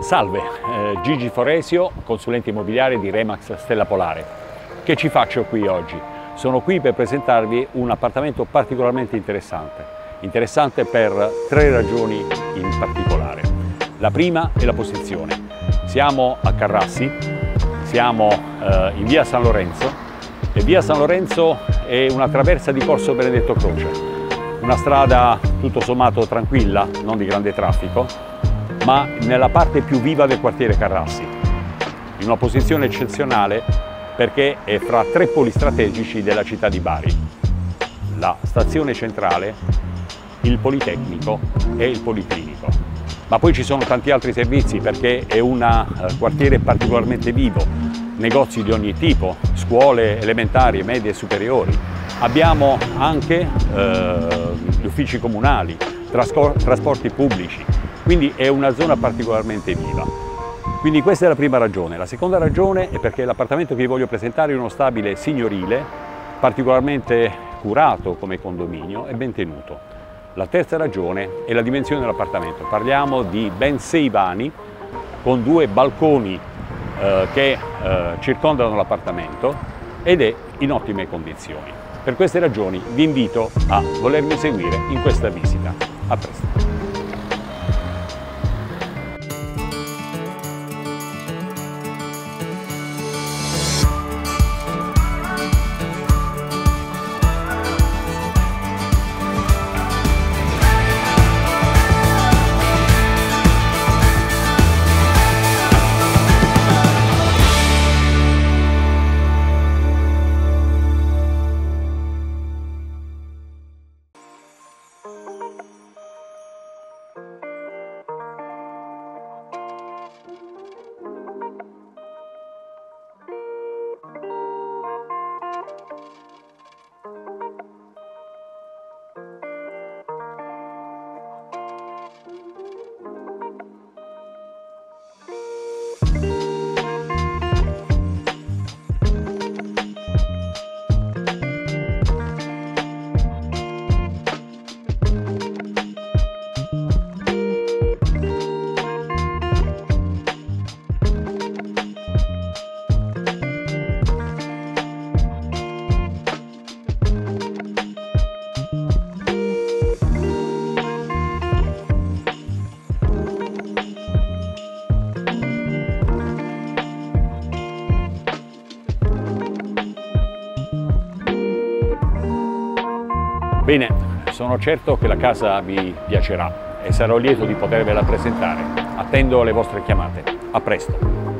Salve, eh, Gigi Foresio, consulente immobiliare di Remax Stella Polare. Che ci faccio qui oggi? Sono qui per presentarvi un appartamento particolarmente interessante. Interessante per tre ragioni in particolare. La prima è la posizione. Siamo a Carrassi, siamo eh, in via San Lorenzo e via San Lorenzo è una traversa di Corso Benedetto Croce. Una strada tutto sommato tranquilla, non di grande traffico, ma nella parte più viva del quartiere Carrassi, in una posizione eccezionale perché è fra tre poli strategici della città di Bari, la stazione centrale, il Politecnico e il Policlinico. Ma poi ci sono tanti altri servizi perché è un uh, quartiere particolarmente vivo, negozi di ogni tipo, scuole elementari, medie e superiori. Abbiamo anche uh, gli uffici comunali, trasporti pubblici, quindi è una zona particolarmente viva. Quindi questa è la prima ragione. La seconda ragione è perché l'appartamento che vi voglio presentare è uno stabile signorile, particolarmente curato come condominio e ben tenuto. La terza ragione è la dimensione dell'appartamento. Parliamo di ben sei vani con due balconi eh, che eh, circondano l'appartamento ed è in ottime condizioni. Per queste ragioni vi invito a volermi seguire in questa visita. A presto! Bene, sono certo che la casa vi piacerà e sarò lieto di potervela presentare. Attendo le vostre chiamate. A presto!